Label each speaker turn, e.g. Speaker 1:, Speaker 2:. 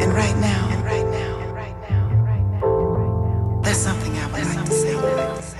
Speaker 1: And right now, and that's something I would like to say.